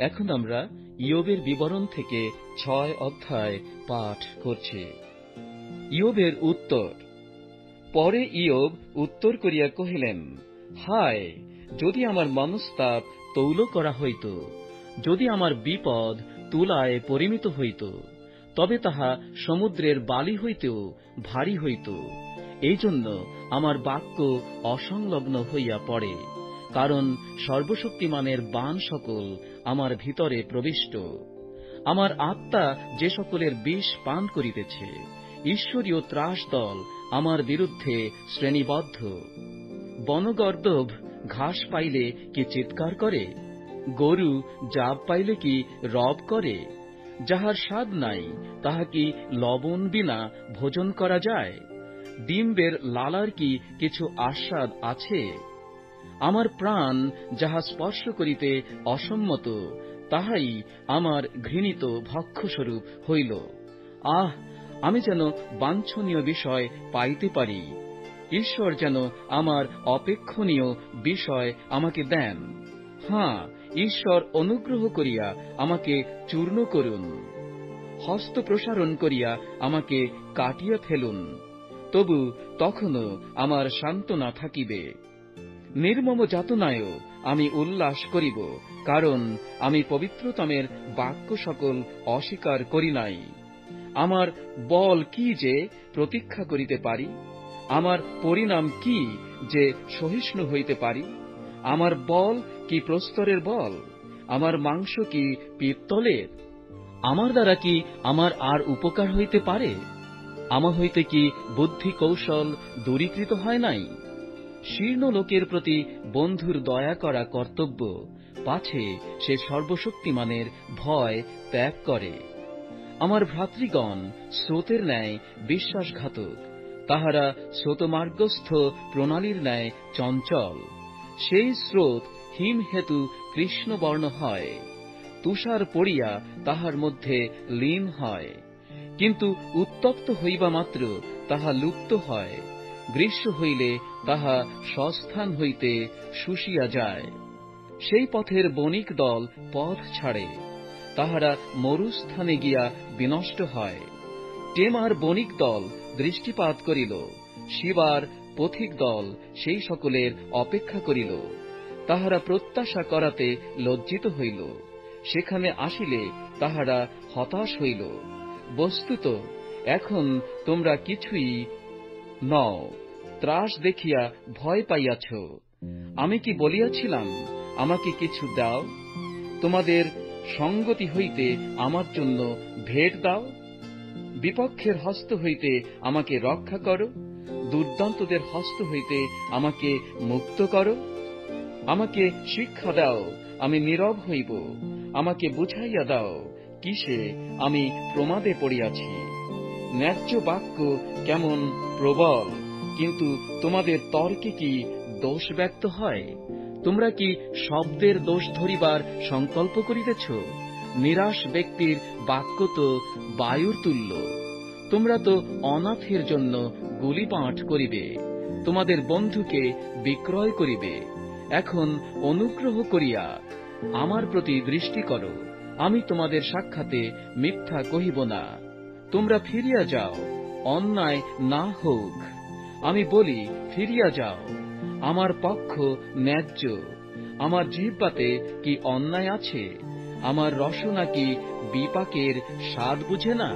এখন আমরা ইয়োবের বিবরণ থেকে ছয় অধ্যায় পাঠ করছি। ইয়োবের উত্তর। পরে ইয়োব উত্তর করিয়া কহিলেন, হায়, যদি আমার মনস্তাপ তৌল করা হইত, যদি আমার বিপদ তুলায় পরিমিত হইত, তবে তাহা সমুদ্রের বালি হইতেও ভারী হইত। এই জন্য আমার বাক্য অসংলগ্ন হইয়া পড়ে, কারণ সর্বশক্তিমানের বান সকল আমার ভিতরে প্রবিষ্ট। আমার আত্মা যে সকলের বিষ পান করিতেছে, ঈশ্বরীয় ত্রাস দল আমার বিরুদ্ধে শ্রেণীবদ্ধ। বনগর্দভ ঘাস পাইলে কি চিৎকার করে? গরু জাব পাইলে কি রব করে? যাহার স্বাদ নাই, তাহা কি লবণ বিনা ভোজন করা যায়? ডিম্বের লালার কি কিছু আস্বাদ আছে? আমার প্রাণ যাহা স্পর্শ করিতে অসম্মত, তাহাই আমার ঘৃণিত ভক্ষস্বরূপ হইল। আহ, আমি যেন বাঞ্ছনীয় বিষয় পাইতে পারি। ঈশ্বর যেন আমার অপেক্ষণীয় বিষয় আমাকে দেন। হাঁ, ঈশ্বর অনুগ্রহ করিয়া আমাকে চূর্ণ করুন। হস্ত প্রসারণ করিয়া আমাকে কাটিয়া ফেলুন। তবু তখনও আমার সান্ত্বনা থাকিবে। নির্মম যাতনায়ও আমি উল্লাস করিব, কারণ আমি পবিত্রতমের বাক্য সকল অস্বীকার করি নাই। আমার বল কি যে প্রতীক্ষা করিতে পারি? আমার পরিণাম কি যে সহিষ্ণু হইতে পারি? আমার বল কি প্রস্তরের বল? আমার মাংস কি পিত্তলের? আমার দ্বারা কি আমার আর উপকার হইতে পারে? আমা হইতে কি বুদ্ধি কৌশল দূরীকৃত হয় নাই? শীর্ণ লোকের প্রতি বন্ধুর দয়া করা কর্তব্য। পাছে সে সর্বশক্তিমানের ভয় ত্যাগ করে। আমার ভ্রাতৃগণ স্রোতের ন্যায় বিশ্বাসঘাতক। তাহারা স্রোতমার্গস্থ প্রণালীর ন্যায় চঞ্চল। সেই স্রোত হিম হেতু কৃষ্ণবর্ণ হয়। তুষার পড়িয়া তাহার মধ্যে লীন হয়। কিন্তু উত্তপ্ত হইবা মাত্র তাহা লুপ্ত হয়। গ্রীষ্ম হইলে তাহা সস্থান হইতে শুষিয়া যায়। সেই পথের বণিক দল পথ ছাড়ে। তাহারা মরুস্থানে গিয়া বিনষ্ট হয়। টেমার বণিক দল দৃষ্টিপাত করিল। শিবার পথিক দল সেই সকলের অপেক্ষা করিল। তাহারা প্রত্যাশা করাতে লজ্জিত হইল। সেখানে আসিলে তাহারা হতাশ হইল। বস্তুত, এখন তোমরা কিছুই নও, ত্রাস দেখিয়া ভয় পাইয়াছ। আমি কি বলিয়াছিলাম, আমাকে কিছু দাও? তোমাদের সঙ্গতি হইতে আমার জন্য ভেট দাও। বিপক্ষের হস্ত হইতে আমাকে রক্ষা করো। দুর্দান্তদের হস্ত হইতে আমাকে মুক্ত করো। আমাকে শিক্ষা দাও, আমি নীরব হইব। আমাকে বুঝাইয়া দাও, কিসে আমি প্রমাদে পড়িয়াছি। ন্যায্য বাক্য কেমন প্রবল, কিন্তু তোমাদের তর্কে কি দোষ ব্যক্ত হয়? তোমরা কি শব্দের দোষ ধরিবার সংকল্প করিতেছ? নিরাশ ব্যক্তির বাক্য তো বায়ুর তুল্য। তোমরা তো অনাথের জন্য গুলিপাঠ করিবে। তোমাদের বন্ধুকে বিক্রয় করিবে। এখন অনুগ্রহ করিয়া আমার প্রতি দৃষ্টি করো। আমি তোমাদের সাক্ষাতে মিথ্যা কহিব না। তোমরা ফিরিয়া যাও, অন্যায় না হোক। আমি বলি, ফিরিয়া যাও। আমার পক্ষ ন্যায্য। আমার জিহ্বাতে কি অন্যায় আছে? আমার রসনা কি বিপাকের স্বাদ বুঝে না?